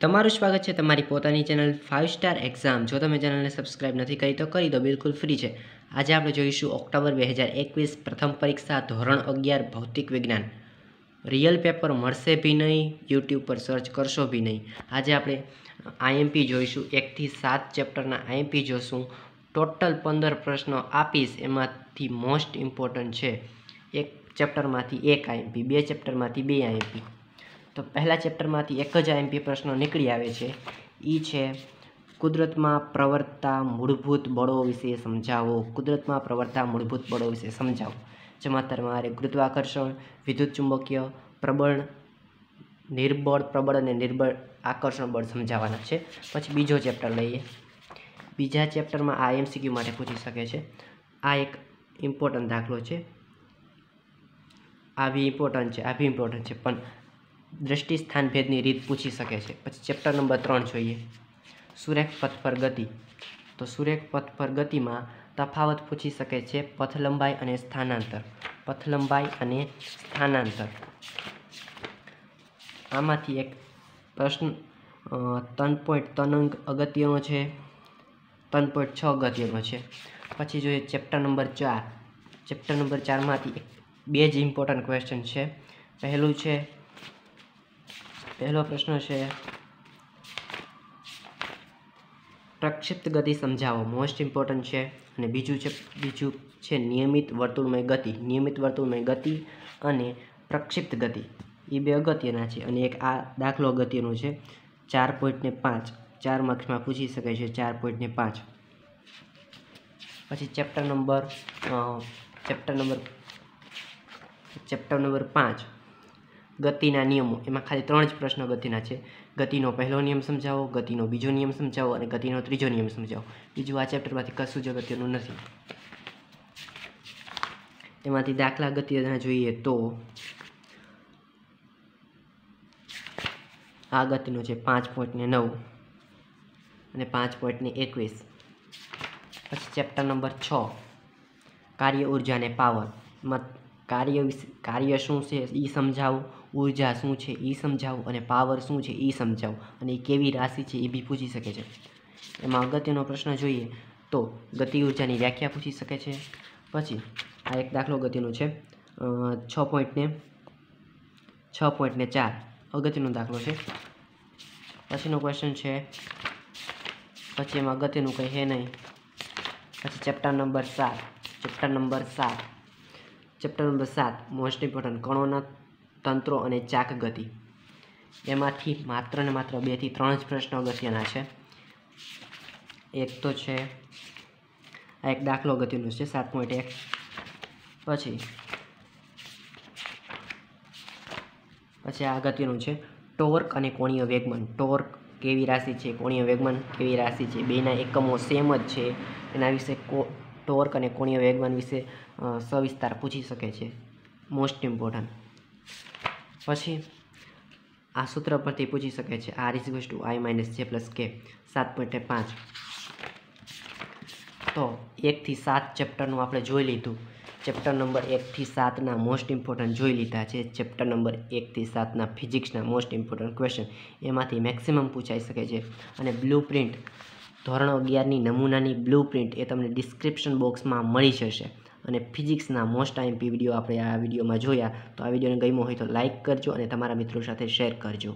તમારું સ્વાગત છે તમારી પોતાની ચેનલ ફાઇવ સ્ટાર એક્ઝામ જો તમે ચેનલને સબસ્ક્રાઇબ નથી કરી, તો કરી દો, બિલકુલ ફ્રી છે. આજે આપણે જોઈશું ઓક્ટોબર બે હજાર એકવીસ પ્રથમ પરીક્ષા ધોરણ અગિયાર, ભૌતિક વિજ્ઞાન. રિયલ પેપર મળશે બી નહીં યુટ્યુબ પર સર્ચ કરશો બી નહીં. આજે આપણે આઈએમપી જોઈશું. એકથી સાત ચેપ્ટરના આઈએમપી જોશું. ટોટલ પંદર પ્રશ્નો આપીશ. એમાંથી મોસ્ટ ઇમ્પોર્ટન્ટ છે એક ચેપ્ટરમાંથી એક આઈએમપી બે ચેપ્ટરમાંથી બે આઈએમપી તો પહેલા ચેપ્ટરમાંથી એક જ આઈએમપી પ્રશ્નો નીકળી આવે છે. એ છે, કુદરતમાં પ્રવર્તતા મૂળભૂત બળો વિશે સમજાવો. કુદરતમાં પ્રવર્તતા મૂળભૂત બળો વિશે સમજાવો. જેમાં તમારે ગુરુત્વાકર્ષણ, વિદ્યુત ચુંબકીય પ્રબળ, નિર્બળ પ્રબળ અને નિર્બળ આકર્ષણ બળ સમજાવવાના છે. પછી બીજો ચેપ્ટર લઈએ. બીજા ચેપ્ટરમાં આ એમસીક્યુ માટે પૂછી શકે છે. આ એક ઇમ્પોર્ટન્ટ દાખલો છે. આ બી ઇમ્પોર્ટન્ટ છે, આ બી ઇમ્પોર્ટન્ટ છે. પણ દ્રષ્ટિ સ્થાન ભેદની રીત પૂછી શકે છે. પછી ચેપ્ટર નંબર ત્રણ જોઈએ. સુરેખ પથ પર ગતિ. તો સુરેખ પથ પર ગતિમાં તફાવત પૂછી શકે છે પથ લંબાઈ અને સ્થાનાંતર. પથ લંબાઈ અને સ્થાનાંતર. આમાંથી એક પ્રશ્ન ત્રણ પોઈન્ટ ત્રણ અંક અગત્યનો છે. ત્રણ પોઈન્ટ છ અગત્યનો છે. પછી જોઈએ ચેપ્ટર નંબર ચાર. ચેપ્ટર નંબર ચારમાંથી એક બે જ ઇમ્પોર્ટન્ટ ક્વેશ્ચન છે. પહેલું છે પહેલો પ્રશ્ન છે, પ્રક્ષિપ્ત ગતિ સમજાવો. મોસ્ટ ઇમ્પોર્ટન્ટ છે. અને બીજું છે બીજું છે નિયમિત વર્તુળમય ગતિ. નિયમિત વર્તુળમય ગતિ અને પ્રક્ષિપ્ત ગતિ. એ બે અગત્યના છે. અને એક આ દાખલો અગત્યનો છે. ચાર પોઈન્ટને પાંચ. ચાર માર્ક્સમાં પૂછી શકાય છે ચાર પોઈન્ટને પાંચ. પછી chapter number chapter number chapter number પાંચ. ગતિના નિયમો. એમાં ખાલી ત્રણ જ પ્રશ્નો ગતિના છે. ગતિનો પહેલો નિયમ સમજાવો, ગતિનો બીજો નિયમ સમજાવો અને ગતિનો ત્રીજો નિયમ સમજાવો. બીજું આ ચેપ્ટરમાંથી કશું જ અગત્યનું નથી. એમાંથી દાખલા ગતિના જોઈએ તો આ ગતિનો છે પાંચ પોઈન્ટને નવ અને પાંચ પોઈન્ટને એકવીસ. પછી ચેપ્ટર નંબર છ, કાર્ય ઊર્જા અને પાવર. કાર્ય કાર્ય શું છે? એ સમજાવો. ઊર્જા શું છે એ સમજાવો અને પાવર શું છે એ સમજાવો. અને એ કેવી રાશિ છે એ બી પૂછી શકે છે. એમાં અગત્યનો પ્રશ્ન જોઈએ તો ગતિ ઉર્જાની વ્યાખ્યા પૂછી શકે છે. પછી આ એક દાખલો ગતિનો છે. છ પોઈન્ટને છ પોઈન્ટને ચાર અગત્યનો દાખલો છે. પછીનો ક્વેશ્ચન છે. પછી એમાં અગત્યનું કંઈ છે નહીં. પછી ચેપ્ટર નંબર સાત ચેપ્ટર નંબર સાત ચેપ્ટર નંબર સાત મોસ્ટ ઇમ્પોર્ટન્ટ કણોના તંત્રો અને ચાક ગતિ. એમાંથી માત્ર ને માત્ર બેથી ત્રણ જ પ્રશ્નો અગત્યના છે. એક તો છે, આ એક દાખલો અગત્યનો છે, સાત પોઈન્ટ એક. પછી પછી આ અગત્યનું છે, ટોર્ક અને કોણીય વેગમન. ટોર્ક કેવી રાશિ છે, કોણીય વેગમન કેવી રાશિ છે? બેના એકમો સેમ જ છે. એના વિશે કો, ટોર્ક અને કોણીય વેગમન વિશે સવિસ્તાર પૂછી શકે છે. મોસ્ટ ઇમ્પોર્ટન્ટ પછી આ સૂત્ર પરથી પૂછી શકે છે. R is two i minus j plus k સાત પોઈન્ટ પાંચ. તો એકથી સાત ચેપ્ટરનું આપણે જોઈ લીધું. ચેપ્ટર નંબર એકથી સાતના મોસ્ટ ઇમ્પોર્ટન્ટ જોઈ લીધા છે. ચેપ્ટર નંબર એકથી સાતના ફિઝિક્સના મોસ્ટ ઇમ્પોર્ટન્ટ ક્વેશ્ચન એમાંથી મેક્સિમમ પૂછાઈ શકે છે. અને બ્લુ પ્રિન્ટ ધોરણ અગિયારની નમૂનાની બ્લુ પ્રિન્ટ એ તમને ડિસ્ક્રિપ્શન બોક્સમાં મળી જશે. અને ફિઝિક્સના મોસ્ટ આઈમ્પી વીડિયો આપણે આ વિડીયોમાં જોયા, તો આ વિડીયોને ગમ્યો હોય તો લાઇક કરજો અને તમારા મિત્રો સાથે શેર કરજો.